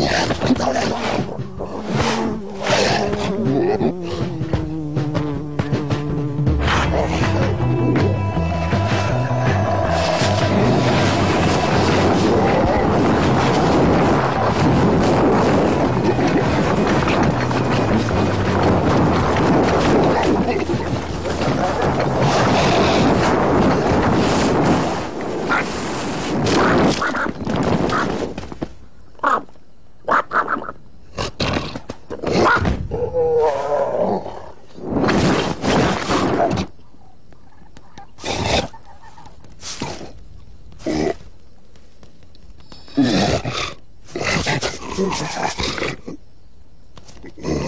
Понятно. Oh, my God.